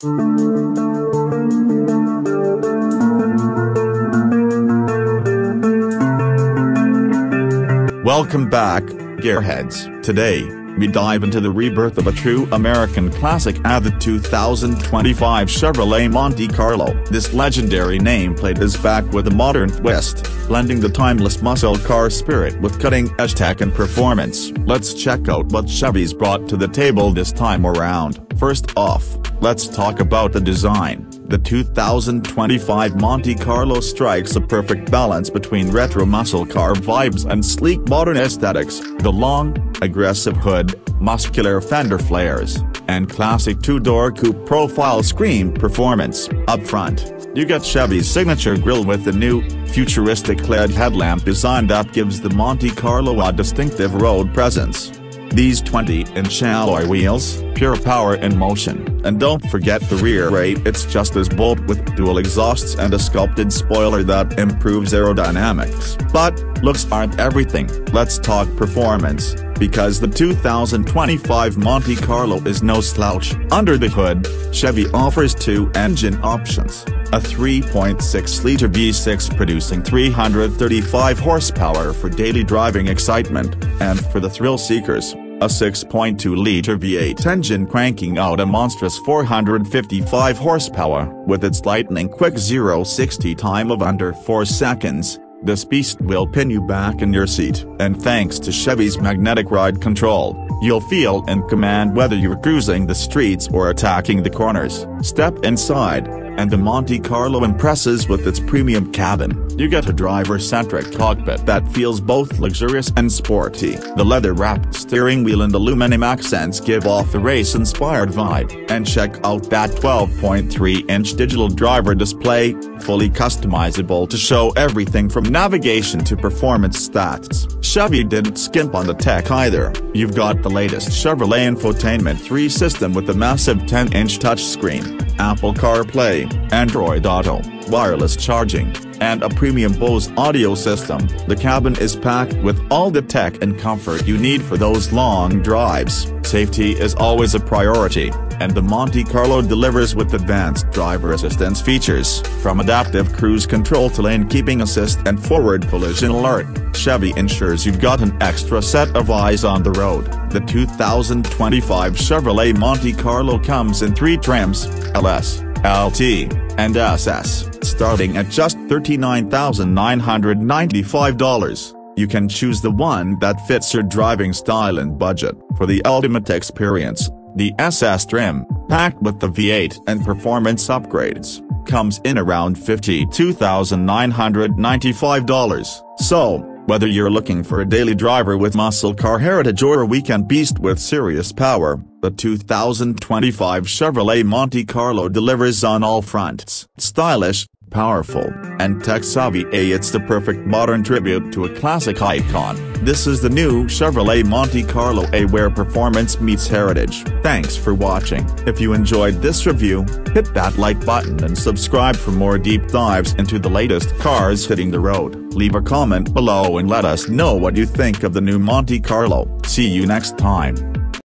Welcome back, Gearheads. Today, we dive into the rebirth of a true American classic at the 2025 Chevrolet Monte Carlo. This legendary nameplate is back with a modern twist, blending the timeless muscle car spirit with cutting-edge tech and performance. Let's check out what Chevy's brought to the table this time around. First off, let's talk about the design. The 2025 Monte Carlo strikes a perfect balance between retro muscle car vibes and sleek modern aesthetics. The long, aggressive hood, muscular fender flares, and classic two-door coupe profile scream performance. Up front, you get Chevy's signature grille with the new, futuristic LED headlamp design that gives the Monte Carlo a distinctive road presence. These 20-inch alloy wheels, pure power in motion, and don't forget the rear rate it's just as bold with dual exhausts and a sculpted spoiler that improves aerodynamics. But, looks aren't everything, let's talk performance, because the 2025 Monte Carlo is no slouch. Under the hood, Chevy offers two engine options, a 3.6-liter V6 producing 335 horsepower for daily driving excitement, and for the thrill seekers, a 6.2-liter V8 engine cranking out a monstrous 455 horsepower. With its lightning-quick 0-60 time of under 4 seconds, this beast will pin you back in your seat. And thanks to Chevy's magnetic ride control, you'll feel in command whether you're cruising the streets or attacking the corners. Step inside, and the Monte Carlo impresses with its premium cabin. You get a driver-centric cockpit that feels both luxurious and sporty. The leather-wrapped steering wheel and aluminum accents give off a race-inspired vibe. And check out that 12.3-inch digital driver display, fully customizable to show everything from navigation to performance stats. Chevy didn't skimp on the tech either. You've got the latest Chevrolet Infotainment 3 system with a massive 10-inch touchscreen, Apple CarPlay, Android Auto, wireless charging, and a premium Bose audio system. The cabin is packed with all the tech and comfort you need for those long drives. Safety is always a priority, and the Monte Carlo delivers with advanced driver assistance features, from adaptive cruise control to lane keeping assist and forward collision alert. Chevy ensures you've got an extra set of eyes on the road. The 2025 Chevrolet Monte Carlo comes in three trims, LS, LT, and SS, starting at just $39,995. You can choose the one that fits your driving style and budget. For the ultimate experience, the SS trim, packed with the V8 and performance upgrades, comes in around $52,995. So, whether you're looking for a daily driver with muscle car heritage or a weekend beast with serious power, the 2025 Chevrolet Monte Carlo delivers on all fronts. Stylish, powerful, and tech-savvy it's the perfect modern tribute to a classic icon. This is the new Chevrolet Monte Carlo A where performance meets heritage. Thanks for watching. If you enjoyed this review, hit that like button and subscribe for more deep dives into the latest cars hitting the road. Leave a comment below and let us know what you think of the new Monte Carlo. See you next time.